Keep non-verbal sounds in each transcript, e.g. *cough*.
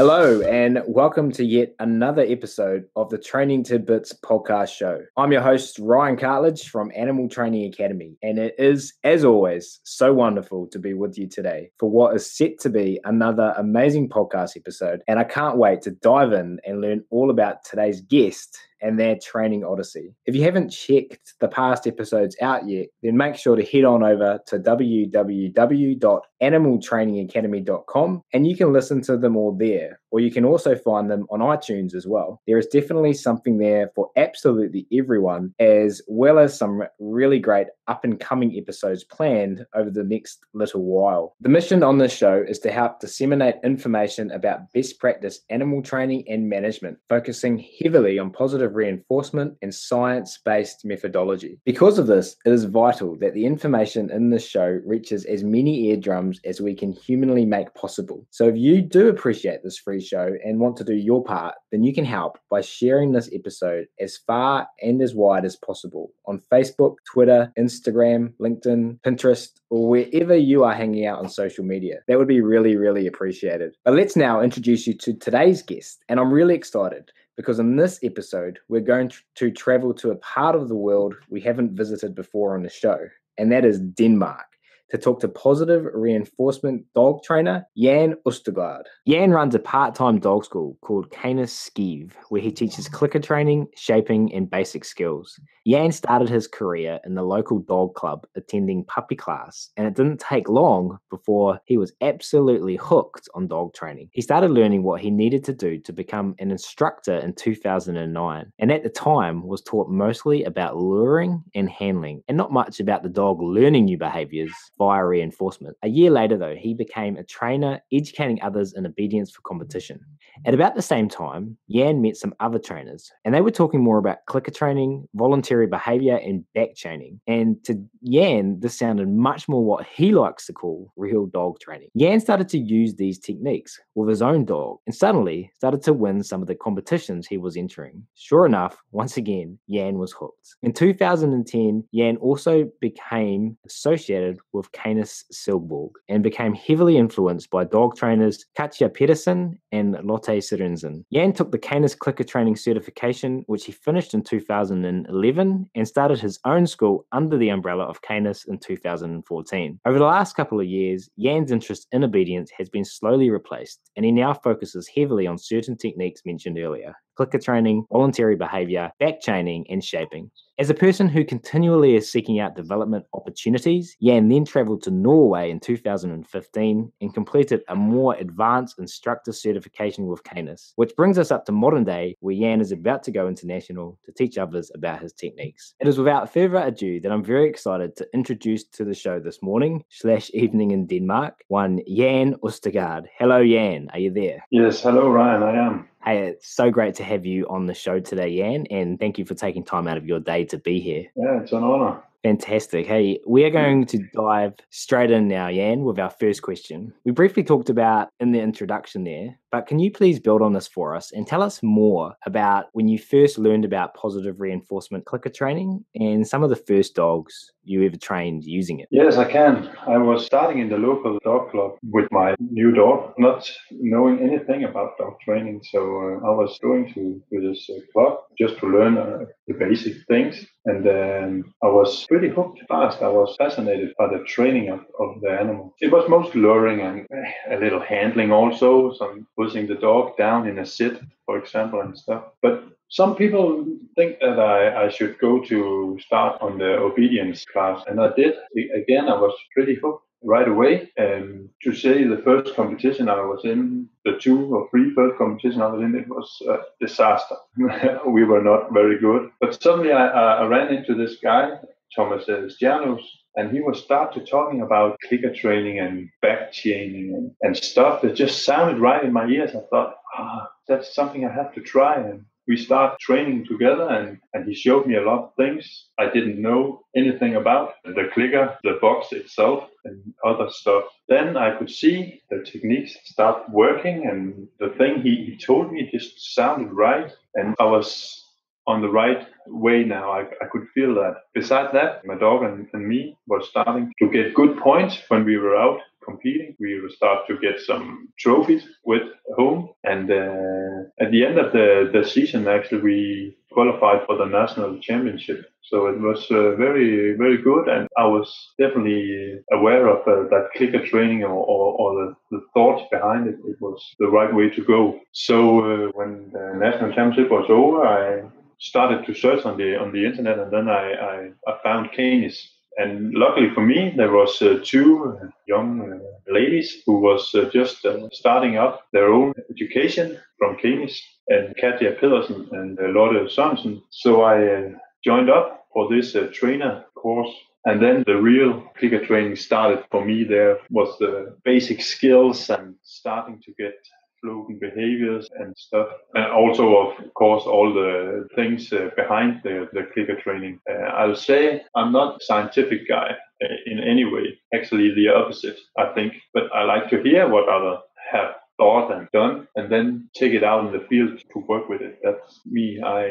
Hello, and welcome to yet another episode of the Training Tidbits podcast show. I'm your host, Ryan Cartledge from Animal Training Academy, and it is, as always, so wonderful to be with you today for what is set to be another amazing podcast episode. And I can't wait to dive in and learn all about today's guest and their training odyssey. If you haven't checked the past episodes out yet, then make sure to head on over to www.animaltrainingacademy.com and you can listen to them all there, or you can also find them on iTunes as well. There is definitely something there for absolutely everyone, as well as some really great up and coming episodes planned over the next little while. The mission on this show is to help disseminate information about best practice animal training and management, focusing heavily on positive reinforcement and science based methodology. Because of this, it is vital that the information in this show reaches as many eardrums as we can humanly make possible. So, if you do appreciate this free show and want to do your part, then you can help by sharing this episode as far and as wide as possible on Facebook, Twitter, Instagram, LinkedIn, Pinterest, or wherever you are hanging out on social media. That would be really, really appreciated. But let's now introduce you to today's guest, and I'm really excited because in this episode, we're going to travel to a part of the world we haven't visited before on the show, and that is Denmark to talk to positive reinforcement dog trainer Jan Østergaard. Jan runs a part time dog school called Canis Skive, where he teaches clicker training, shaping, and basic skills. Jan started his career in the local dog club attending puppy class, and it didn't take long before he was absolutely hooked on dog training. He started learning what he needed to do to become an instructor in 2009, and at the time was taught mostly about luring and handling, and not much about the dog learning new behaviors via reinforcement. A year later, though, he became a trainer educating others in obedience for competition. At about the same time, Jan met some other trainers, and they were talking more about clicker training, voluntary behavior, and back chaining. And to Jan, this sounded much more what he likes to call real dog training. Jan started to use these techniques with his own dog and suddenly started to win some of the competitions he was entering. Sure enough, once again, Jan was hooked. In 2010, Jan also became associated with Canis Silkeborg and became heavily influenced by dog trainers Katja Pedersen and Lotte Sørensen. Jan took the Canis Clicker Training certification, which he finished in 2011, and started his own school under the umbrella of Canis in 2014. Over the last couple of years, Jan's interest in obedience has been slowly replaced, and he now focuses heavily on certain techniques mentioned earlier clicker training, voluntary behavior, back chaining, and shaping. As a person who continually is seeking out development opportunities, Jan then traveled to Norway in 2015 and completed a more advanced instructor certification with Canis, which brings us up to modern day where Jan is about to go international to teach others about his techniques. It is without further ado that I'm very excited to introduce to the show this morning slash evening in Denmark, one Jan Østergaard. Hello, Jan. Are you there? Yes, hello, Ryan. I am. Hey, it's so great to have you on the show today, Jan, and thank you for taking time out of your day to be here. Yeah, it's an honor. Fantastic. Hey, we are going to dive straight in now, Jan, with our first question. We briefly talked about in the introduction there, but can you please build on this for us and tell us more about when you first learned about positive reinforcement clicker training and some of the first dogs you ever trained using it? Yes, I can. I was starting in the local dog club with my new dog, not knowing anything about dog training. So uh, I was going to, to this uh, club just to learn uh, the basic things. And um, I was pretty hooked fast. I was fascinated by the training of, of the animal. It was mostly luring and eh, a little handling also, some pushing the dog down in a sit, for example, and stuff. But some people think that I, I should go to start on the obedience class, and I did. Again, I was pretty hooked right away. And to say the first competition I was in, the two or three first competition I was in, it was a disaster. *laughs* we were not very good. But suddenly I, I ran into this guy, Thomas Stjanos, and he was started talking about clicker training and back chaining and, and stuff that just sounded right in my ears. I thought, ah, that's something I have to try. And we start training together and, and he showed me a lot of things I didn't know anything about the clicker, the box itself and other stuff. Then I could see the techniques start working and the thing he, he told me just sounded right. And I was on the right way now. I, I could feel that. Besides that, my dog and, and me were starting to get good points when we were out competing. We start to get some trophies with home. And uh, at the end of the, the season, actually, we qualified for the national championship. So it was uh, very, very good. And I was definitely aware of uh, that clicker training or, or, or the, the, thoughts behind it. It was the right way to go. So uh, when the national championship was over, I started to search on the on the internet, and then I, I, I found Canis and luckily for me, there was uh, two young ladies who was uh, just uh, starting up their own education from Canis, and Katja Pedersen and uh, Lotte Sørensen. So I uh, joined up for this trainer course. And then the real clicker training started for me. There was the basic skills and starting to get floating behaviors and stuff. And also, of course, all the things uh, behind the, the clicker training. Uh, I'll say I'm not a scientific guy uh, in any way. Actually, the opposite, I think. But I like to hear what others have thought and done and then take it out in the field to work with it that's me i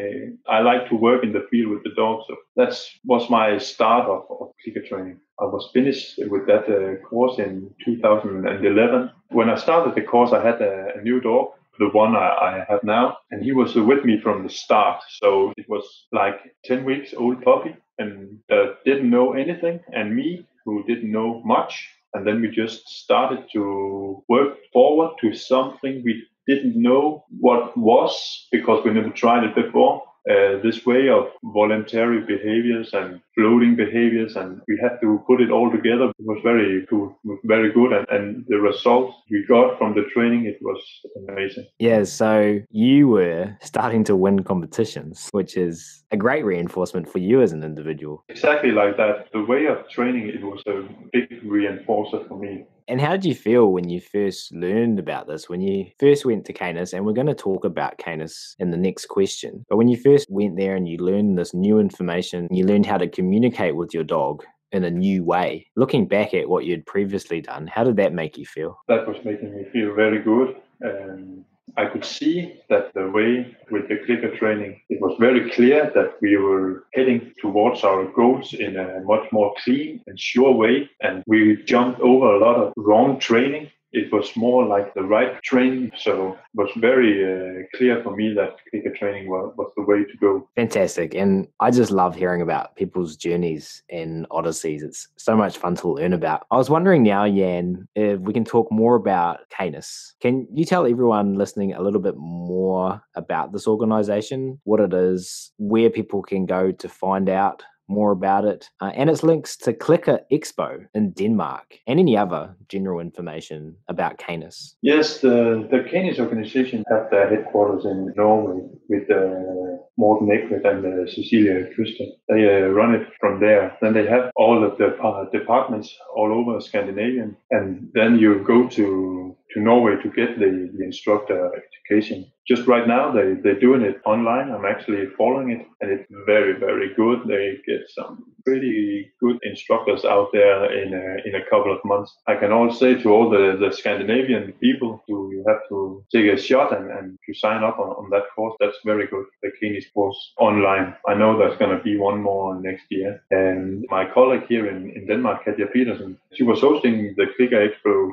i like to work in the field with the dogs so that was my start of, of clicker training i was finished with that uh, course in 2011 when I started the course, I had a, a new dog, the one I, I, have now, and he was with me from the start. So it was like 10 weeks old puppy and uh, didn't know anything, and me who didn't know much. And then we just started to work forward to something we didn't know what was because we never tried it before uh, this way of voluntary behaviors and floating behaviors, and we had to put it all together. It was very cool, very good, and, and the results we got from the training it was amazing. Yeah, so you were starting to win competitions, which is a great reinforcement for you as an individual. Exactly like that. The way of training it was a big reinforcer for me. And how did you feel when you first learned about this? When you first went to Canis, and we're going to talk about Canis in the next question. But when you first went there and you learned this new information, you learned how to communicate with your dog in a new way. Looking back at what you'd previously done, how did that make you feel? That was making me feel very good. Um, I could see that the way with the clicker training, it was very clear that we were heading towards our goals in a much more clean and sure way. And we jumped over a lot of wrong training it was more like the right training. So it was very uh, clear for me that clicker training was, was the way to go. Fantastic. And I just love hearing about people's journeys and odysseys. It's so much fun to learn about. I was wondering now, Jan, if we can talk more about Canis. Can you tell everyone listening a little bit more about this organization, what it is, where people can go to find out more about it, uh, and its links to Clicker Expo in Denmark and any other general information about Canis. Yes, the, the Canis organization have their headquarters in Norway with uh, Morten Egtvedt and uh, Cecilia Køste. They uh, run it from there. Then they have all of the uh, departments all over Scandinavia, and then you go to to Norway to get the, the instructor education. Just right now they they're doing it online. I'm actually following it and it's very very good. They get some pretty good instructors out there in a, in a couple of months. I can also say to all the, the scandinavian people who you have to take a shot and, and to sign up on, on that course that's very good. The Canis course online. I know there's going to be one more next year. And my colleague here in, in denmark katja pedersen she was hosting the clicker expo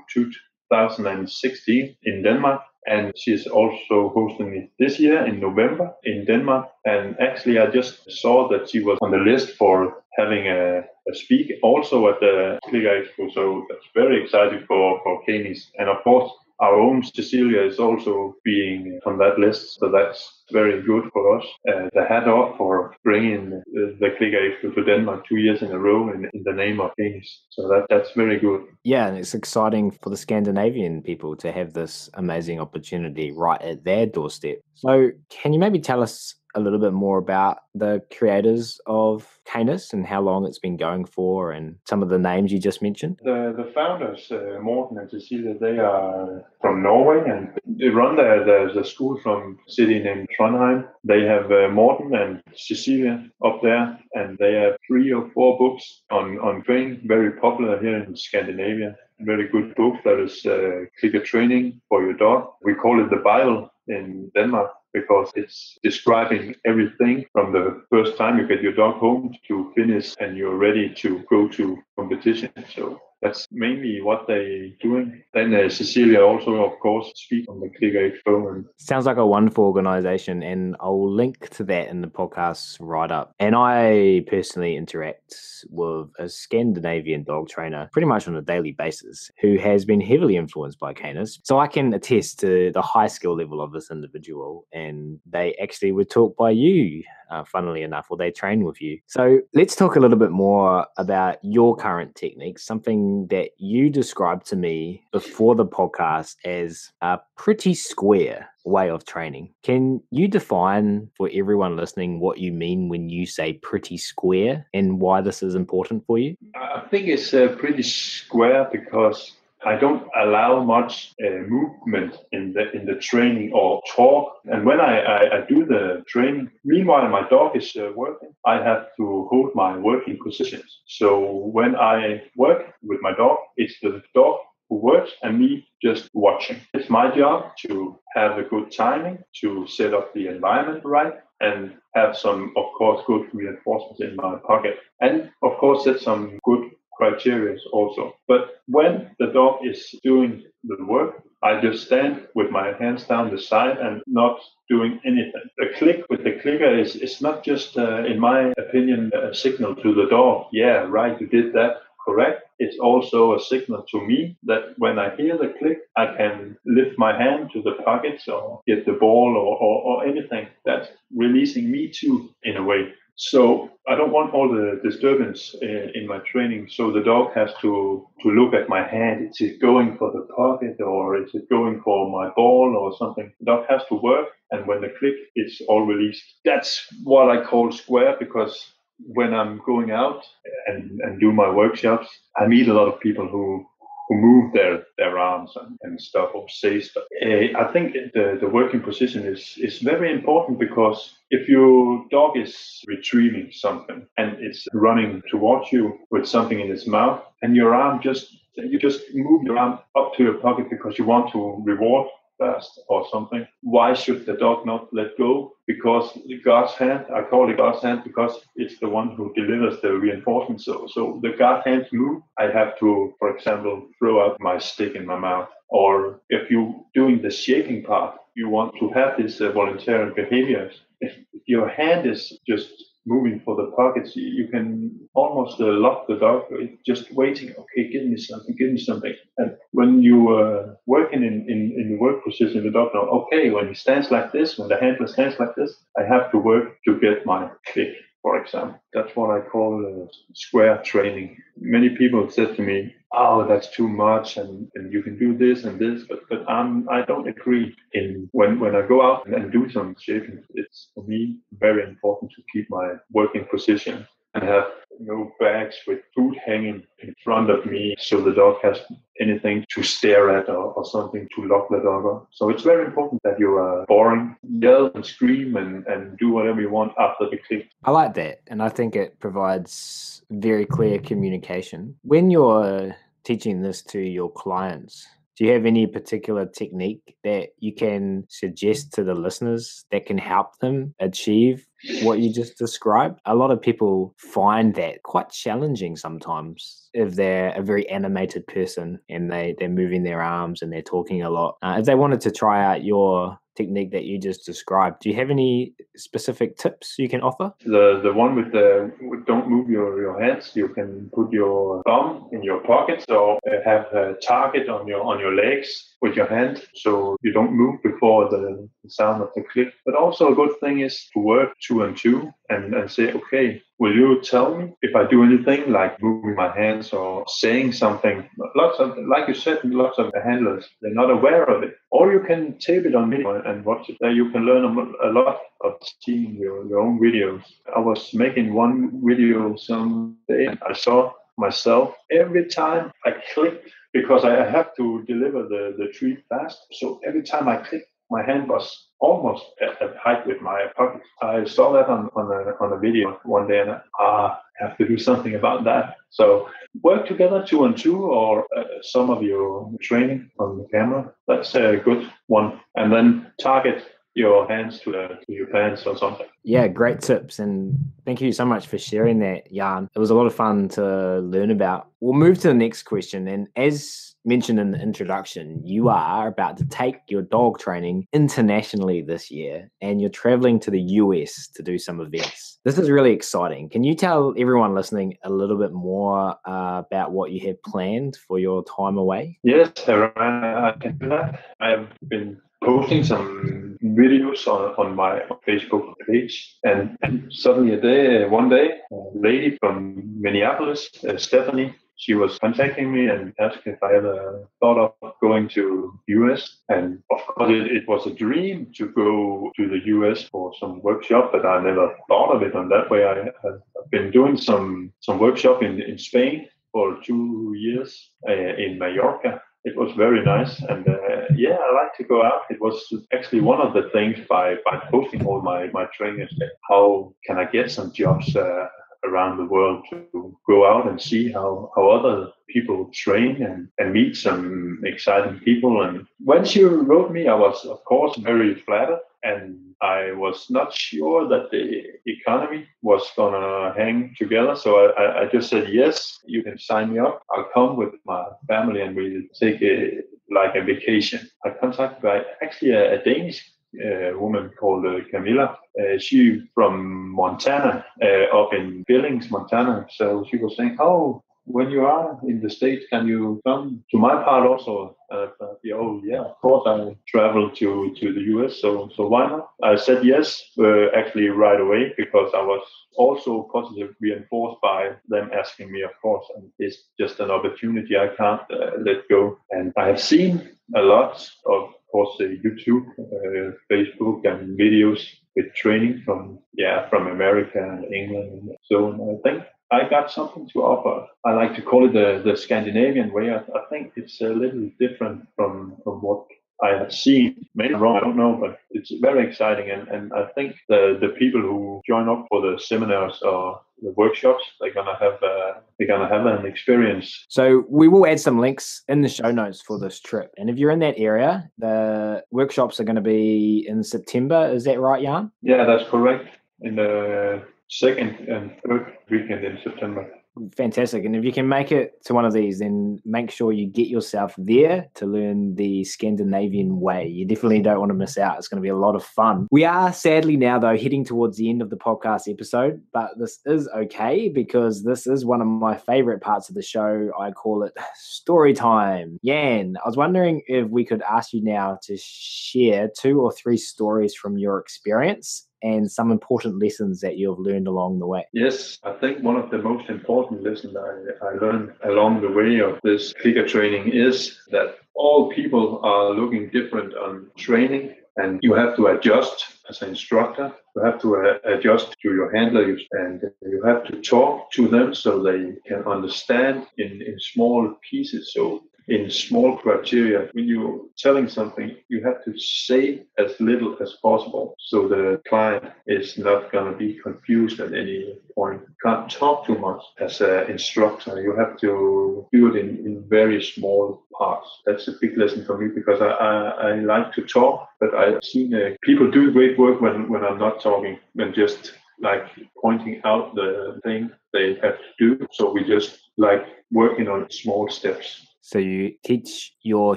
2016 in denmark and she's also hosting it this year in November in Denmark. And actually, I just saw that she was on the list for having a, a speak also at the Clicker Expo. So that's very exciting for, for Canis. And of course, our own Cecilia is also being on that list, so that's very good for us. Uh, the hat off for bringing the, Clicker to Denmark two years in a row in, in the name of Canis. So that that's very good. Yeah, and it's exciting for the Scandinavian people to have this amazing opportunity right at their doorstep. So, can you maybe tell us a little bit more about the creators of Canis and how long it's been going for and some of the names you just mentioned? The, the founders, uh, Morten and Cecilia, they are from Norway and they run there. There's a school from a city named Trondheim. They have uh, Morten and Cecilia up there and they have three or four books on, on training, very popular here in Scandinavia very good book that is uh, clicker training for your dog. We call it the Bible in Denmark because it's describing everything from the first time you get your dog home to finish and you're ready to go to competition. So that's mainly what they're doing. Then uh, Cecilia also, of course, speaks on the Clicker Expo. And Sounds like a wonderful organization, and I'll link to that in the podcast write up. And I personally interact with a Scandinavian dog trainer pretty much on a daily basis who has been heavily influenced by Canis. So I can attest to the high skill level of this individual, and they actually were taught by you uh, funnily enough, or they train with you. So let's talk a little bit more about your current techniques, something that you described to me before the podcast as a pretty square way of training. Can you define for everyone listening what you mean when you say pretty square and why this is important for you? I think it's uh, pretty square because I don't allow much uh, movement in the in the training or talk. And when I, I, I do the training, meanwhile my dog is uh, working, I have to hold my working positions. So when I work with my dog, it's the dog who works and me just watching. It's my job to have a good timing, to set up the environment right, and have some, of course, good reinforcements in my pocket. And of course, set some good criteria also. But when the dog is doing the work, I just stand with my hands down the side and not doing anything. The click with the clicker is, is not just, uh, in my opinion, a signal to the dog. Yeah, right, you did that correct. It's also a signal to me that when I hear the click, I can lift my hand to the pockets or get the ball or, or, or anything. That's releasing me too, in a way. So I don't want all the disturbance in, in, my training. So the dog has to to look at my hand. Is it going for the pocket or is it going for my ball or something? The dog has to work, and when the click, it's all released. That's what I call square because when I'm going out and, and do my workshops, I meet a lot of people who who move their, their arms and, and stuff or say stuff. Uh, I think the, the working position is, is very important because if your dog is retrieving something and it's running towards you with something in its mouth and your arm just you just move your arm up to your pocket because you want to reward fast or something. Why should the dog not let go? Because the God's hand, I call it God's hand because it's the one who delivers the reinforcement. So, so the God hand move, I have to, for example, throw out my stick in my mouth. Or if you're doing the shaping part, you want to have this uh, voluntary behavior. If your hand is just moving for the pockets, you can almost uh, lock the dog just waiting. Okay, give me something, give me something. And when you are uh, working in, in, in the work position, the dog know, okay, when he stands like this, when the handler stands like this, I have to work to get my click for example. That's what I call uh, square training. Many people said to me, "Oh, that's too much, and, and you can do this and this," but but I'm I don't agree. In when when I go out and, and do some shaping, it's for me very important to keep my working position and have no bags with food hanging in front of me so the dog has anything to stare at or, or something to lock the dog on. So it's very important that you are boring, yell and scream and, and do whatever you want after the click. I like that. And I think it provides very clear communication. When you're teaching this to your clients, do you have any particular technique that you can suggest to the listeners that can help them achieve what you just described? A lot of people find that quite challenging sometimes if they're a very animated person and they, they're moving their arms and they're talking a lot. Uh, if they wanted to try out your technique that you just described. Do you have any specific tips you can offer? The the one with the don't move your, your hands. You can put your thumb in your pocket, so uh, have a target on your on your legs with your hand, so you don't move before the, the sound of the click. But also a good thing is to work two and two and, and say, okay, will you tell me if I do anything like moving my hands or saying something? Lots of, like you said, lots of handlers, they're not aware of it. Or you can tape it on video and watch it. There you can learn a lot of seeing your, your own videos. I was making one video some day and I saw myself every time I clicked because I have to deliver the, the treat fast. So every time I click, my hand was almost at, at height with my pocket. I saw that on, on, a, on a video one day and I ah, have to do something about that. So work together two and two or uh, some of your training on the camera. That's a good one. And then target your hands to, the, to your pants or something. Yeah, great tips. And thank you so much for sharing that, Jan. It was a lot of fun to learn about. We'll move to the next question. And as mentioned in the introduction, you are about to take your dog training internationally this year and you're traveling to the US to do some events. This is really exciting. Can you tell everyone listening a little bit more uh, about what you have planned for your time away? Yes, I can do that. I have been posting some videos on, on my Facebook page. And, suddenly a day, one day, a lady from Minneapolis, uh, Stephanie, she was contacting me and asked if I ever thought of going to US. And of course, it, it, was a dream to go to the US for some workshop, but I never thought of it on that way. I, have been doing some some workshop in, in Spain for two years uh, in Mallorca. It was very nice, and uh, yeah, I like to go out. It was actually one of the things by by posting all my my trainings. How can I get some jobs? Uh, around the world to go out and see how, how other people train and, and meet some exciting people. And when she wrote me, I was, of course, very flattered. And I was not sure that the economy was to hang together. So I, I just said, yes, you can sign me up. I'll come with my family and we'll take a, like a vacation. I contacted by actually a, a Danish uh, woman called uh, Camilla. Uh, she from Montana, uh, up in Billings, Montana. So she was saying, "Oh, when you are in the States, can you come to my part also? Uh, oh, yeah, of course, I travel to, to the US, so, so why not? I said yes, uh, actually right away, because I was also positively reinforced by them asking me, of course, and it's just an opportunity I can't uh, let go. And I have seen a lot of course, YouTube, uh, Facebook, and videos with training from yeah from America and England and so on. I think I got something to offer. I like to call it the, the Scandinavian way. I, I think it's a little different from, from what I have seen. Maybe wrong, I don't know, but it's very exciting. And, and I think the, the people who join up for the seminars or the workshops, they're gonna have uh, they're gonna have an experience. So we will add some links in the show notes for this trip. And if you're in that area, the workshops are going to be in September. Is that right, Jan? Yeah, that's correct. In the second and third weekend in September. Fantastic. And if you can make it to one of these, then make sure you get yourself there to learn the Scandinavian way. You definitely don't want to miss out. It's going to be a lot of fun. We are sadly now, though, heading towards the end of the podcast episode, but this is okay because this is one of my favorite parts of the show. I call it story time. Jan, I was wondering if we could ask you now to share two or three stories from your experience and some important lessons that you have learned along the way? Yes, I think one of the most important lessons I, I learned along the way of this clicker training is that all people are looking different on training and you have to adjust as an instructor. You have to uh, adjust to your handler and you have to talk to them so they can understand in, in small pieces. So in small criteria. When you're telling something, you have to say as little as possible so the client is not going to be confused at any point. You can't talk too much as an instructor. You have to do it in, in very small parts. That's a big lesson for me because I, I, I like to talk, but I've seen uh, people do great work when, when I'm not talking and just like pointing out the thing they have to do. So we just like working on small steps. So you teach your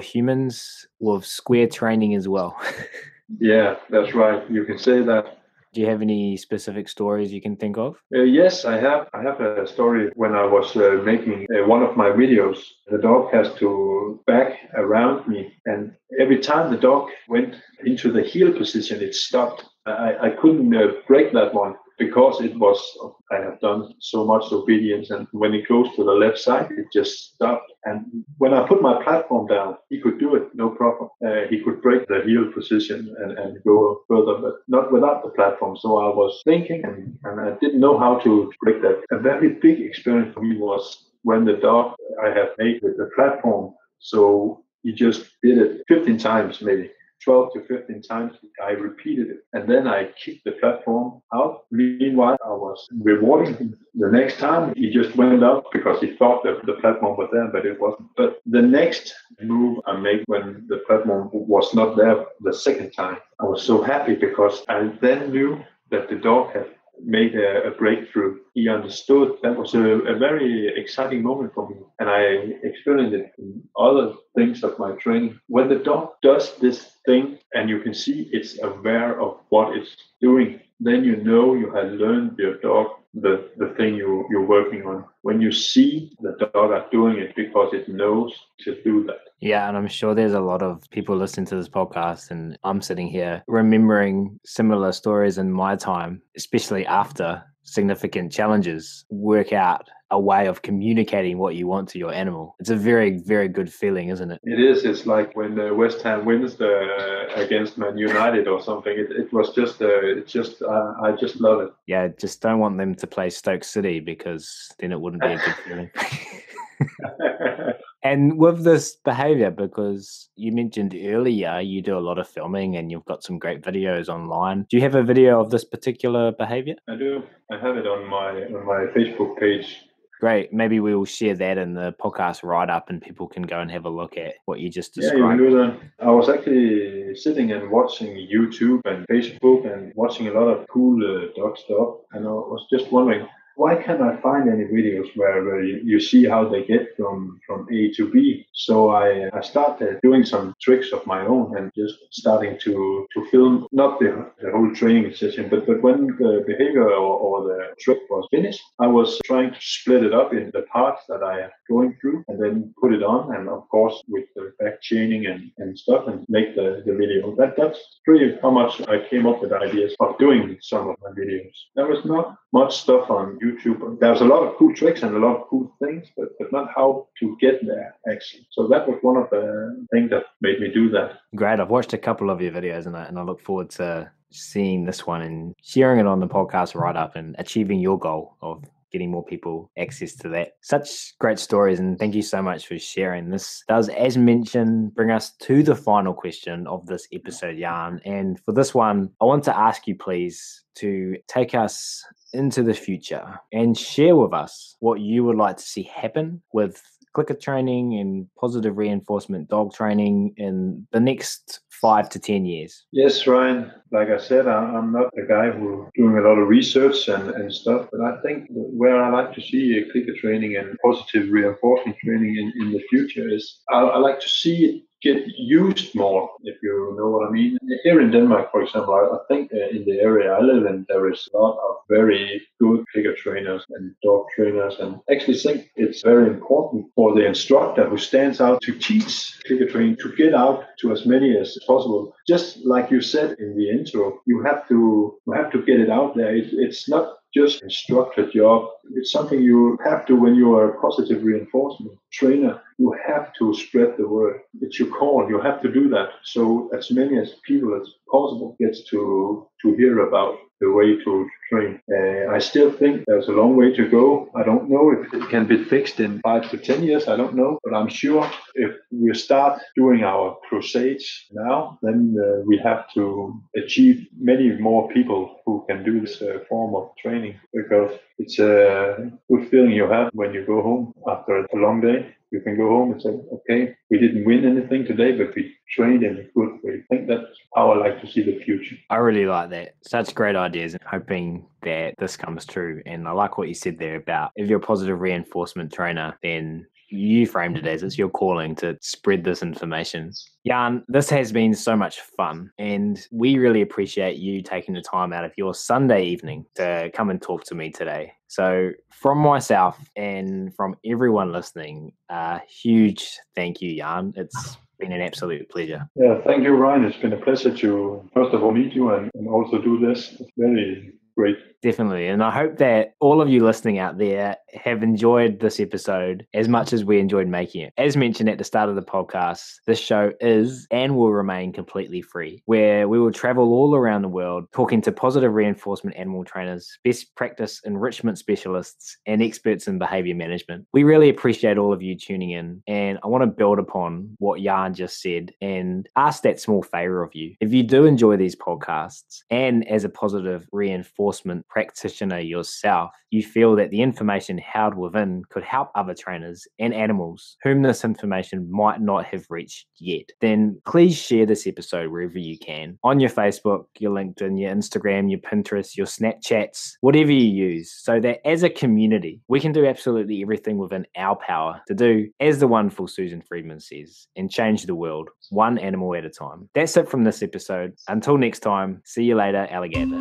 humans with square training as well. yeah, that's right. You can say that. Do you have any specific stories you can think of? Uh, yes, I have. I have a story when I was uh, making uh, one of my videos. The dog has to back around me, and every time the dog went into the heel position, it stopped. I, I couldn't uh, break that one because it was I have done so much obedience, and when it goes to the left side, it just stopped. And when I put my platform down, he could do it no problem. Uh, he could break the heel position and, and go further, but not without the platform. So I was thinking, and, and I didn't know how to break that. A very big experience for me was when the dog I have made with the platform. So he just did it 15 times maybe 12 to 15 times. I repeated it. And then I kicked the platform out. Meanwhile, I was rewarding him. The next time, he just went up because he thought that the platform was there, but it wasn't. But the next move I made when the platform was not there the second time. I was so happy because I then knew that the dog had made a, a, breakthrough. He understood that was a, a, very exciting moment for me. And I experienced it in other things of my training. When the dog does this thing and you can see it's aware of what it's doing, then you know you have learned your dog the, the thing you, you're working on. When you see the dog are doing it because it knows to do that. Yeah, and I'm sure there's a lot of people listening to this podcast, and I'm sitting here remembering similar stories in my time, especially after significant challenges, work out a way of communicating what you want to your animal. It's a very, very good feeling, isn't it? It is. It's like when uh, West Ham wins the against Man United or something. It, it was just, uh, it just, uh, I just love it. Yeah, just don't want them to play Stoke City because then it wouldn't be a good *laughs* feeling. *laughs* and with this behavior, because you mentioned earlier you do a lot of filming and you've got some great videos online. Do you have a video of this particular behavior? I do. I have it on my on my Facebook page. Great. Maybe we will share that in the podcast write up and people can go and have a look at what you just described. Yeah, you do that. I was actually sitting and watching YouTube and Facebook and watching a lot of cool uh, dog stuff. And I was just wondering, why can't I find any videos where, where you, you, see how they get from, from A to B? So I, I started doing some tricks of my own and just starting to, to film not the, the whole training session, but, but when the behavior or, or the trick was finished, I was trying to split it up into the parts that I am going through and then put it on. And of course, with the back chaining and, and stuff and make the, the video. That, that's pretty how much I came up with ideas of doing some of my videos. There was not much stuff on YouTube YouTube. There's a lot of cool tricks and a lot of cool things, but, but not how to get there actually. So that was one of the things that made me do that. Great. I've watched a couple of your videos and I, and I look forward to seeing this one and sharing it on the podcast write up and achieving your goal of getting more people access to that. Such great stories, and thank you so much for sharing. This does, as mentioned, bring us to the final question of this episode, Jan. And for this one, I want to ask you, please, to take us into the future and share with us what you would like to see happen with clicker training and positive reinforcement dog training in the next five to 10 years? Yes, Ryan. Like I said, I'm not a guy who's doing a lot of research and, and stuff, but I think where I like to see clicker training and positive reinforcement training in, in the future is I, I like to see it get used more, if you know what I mean. Here in Denmark, for example, I, think uh, in the area I live in, there is a lot of very good clicker trainers and dog trainers, and actually think it's very important for the instructor who stands out to teach clicker training to get out to as many as possible. Just like you said in the intro, you have to you have to get it out there. It, it's not just instructor job. It's something you have to when you are a positive reinforcement trainer. You have to spread the word. It's your call. You have to do that. So as many as people as possible gets to to hear about the way to train. Uh, I still think there's a long way to go. I don't know if it can be fixed in five to 10 years. I don't know. But I'm sure if we start doing our crusades now, then uh, we have to achieve many more people who can do this uh, form of training because it's a good feeling you have when you go home after a long day you can go home and say, okay, we didn't win anything today, but we trained in a good way. I think that's how I like to see the future. I really like that. Such great ideas and hoping that this comes true. And I like what you said there about if you're a positive reinforcement trainer, then you framed it as it's your calling to spread this information. Jan, this has been so much fun, and we really appreciate you taking the time out of your Sunday evening to come and talk to me today. So, from myself and from everyone listening, a huge thank you, Jan. It's been an absolute pleasure. Yeah, thank you, Ryan. It's been a pleasure to, first of all, meet you and, and also do this. It's very great. Definitely. And I hope that all of you listening out there have enjoyed this episode as much as we enjoyed making it. As mentioned at the start of the podcast, this show is and will remain completely free, where we will travel all around the world talking to positive reinforcement animal trainers, best practice enrichment specialists, and experts in behavior management. We really appreciate all of you tuning in. And I want to build upon what Jan just said and ask that small favor of you. If you do enjoy these podcasts and as a positive reinforcement practitioner yourself, you feel that the information held within could help other trainers and animals whom this information might not have reached yet, then please share this episode wherever you can on your Facebook, your LinkedIn, your Instagram, your Pinterest, your Snapchats, whatever you use, so that as a community, we can do absolutely everything within our power to do, as the wonderful Susan Friedman says, and change the world one animal at a time. That's it from this episode. Until next time, see you later, alligator.